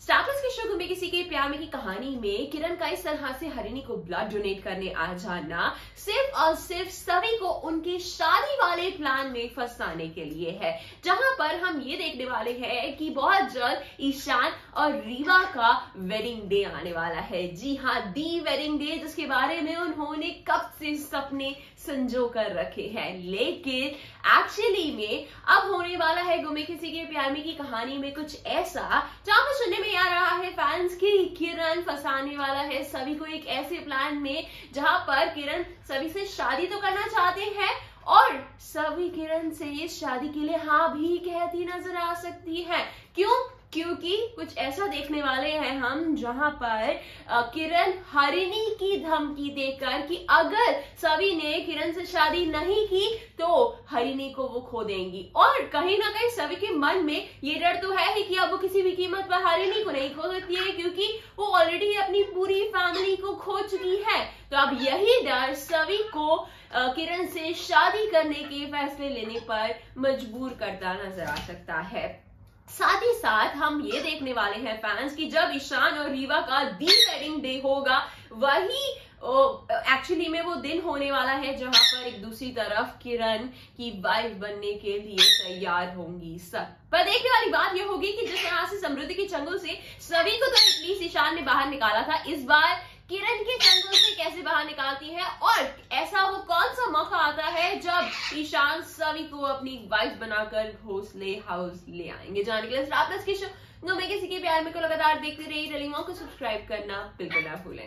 Starters के show गुम्बे किसी के प्यार में की कहानी में किरण का इस तरह से हरिणी को ब्लड डोनेट करने आ जाना सिर्फ़ और सिर्फ़ सभी को उनके शादी वाले प्लान में फंसाने के लिए है। जहाँ पर हम ये देखने वाले हैं कि बहुत जल्द ईशान और रीवा का वेडिंग डे आने वाला है। जी हाँ दी वेडिंग डे जिसके बारे में उन्होंने से सपने संजो कर रखे हैं। लेकिन एक्चुअली में, अब होने वाला है गुमे किसी के प्यार में की कहानी में कुछ ऐसा, जहाँ पर सुनने में आ रहा है फैंस की किरण फंसाने वाला है। सभी को एक ऐसे प्लान में, जहाँ पर किरण सभी से शादी तो करना चाहते हैं, और सभी किरण से इस शादी के लिए हाँ भी कहती नज़र आ सकती है। क्यों? क्योंकि कुछ ऐसा देखने वाले हैं हम जहाँ पर किरण हरिणी की धमकी देकर कि अगर सभी ने किरण से शादी नहीं की तो हरिणी को वो खो देंगी। और कहीं ना कहीं सभी के मन में ये डर तो है ही कि अब वो किसी भी कीमत पर हरिणी को नहीं खो सकती है, क्योंकि वो ऑलरेडी अपनी पूरी फैमिली को खो चुकी है। तो अब यही डर सभी को किरण से शादी करने के फैसले लेने पर मजबूर करता नज़र आ सकता है। साथ ही साथ हम ये देखने वाले हैं फैंस कि जब ईशान और रीवा का दी वेडिंग डे होगा, वही एक्चुअली में वो दिन होने वाला है जहाँ पर एक दूसरी तरफ़ किरण की वाइफ बनने के लिए तैयार होंगी सब। पर देखने वाली बात ये होगी कि जिस तरह से समृद्धि के चंगुल से सभी को तो एटलीस्ट ईशान ने बाहर निकाला था, इस बार किरण के चंगुल से कैसे बाहर निकालती है और ऐसा वो कौन सा मौका आता है जब ईशान सभी को अपनी वाइफ बनाकर घोसले हाउस ले आएँगे जाने के लिए। किसी के प्यार में को लगातार देखते रहिए। को सब्सक्राइब करना बिल्कुल ना भूलें।